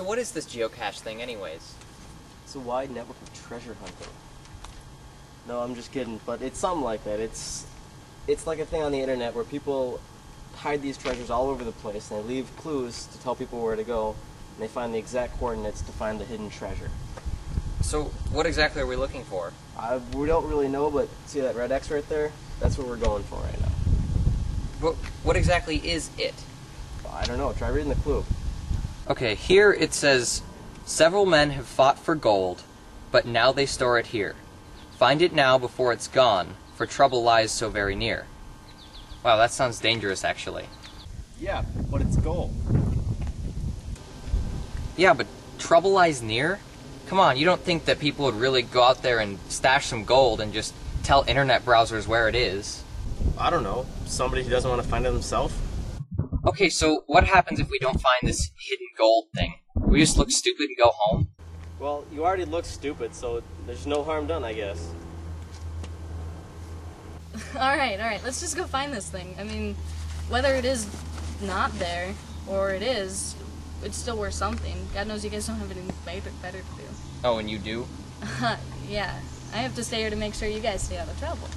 So what is this geocache thing anyways? It's a wide network of treasure hunting. No, I'm just kidding, but it's something like that. It's it's like a thing on the internet where people hide these treasures all over the place and they leave clues to tell people where to go and they find the exact coordinates to find the hidden treasure. So what exactly are we looking for? I, we don't really know, but see that red X right there? That's what we're going for right now. What, what exactly is it? I don't know. Try reading the clue. Okay, here it says several men have fought for gold, but now they store it here. Find it now before it's gone, for trouble lies so very near. Wow, that sounds dangerous actually. Yeah, but it's gold. Yeah, but trouble lies near? Come on, you don't think that people would really go out there and stash some gold and just tell internet browsers where it is? I don't know. Somebody who doesn't want to find it himself? Okay, so what happens if we don't find this hidden gold thing? We just look stupid and go home? Well, you already look stupid, so there's no harm done, I guess. alright, alright, let's just go find this thing. I mean, whether it is not there, or it is, it's still worth something. God knows you guys don't have anything better, better to do. Oh, and you do? yeah, I have to stay here to make sure you guys stay out of trouble.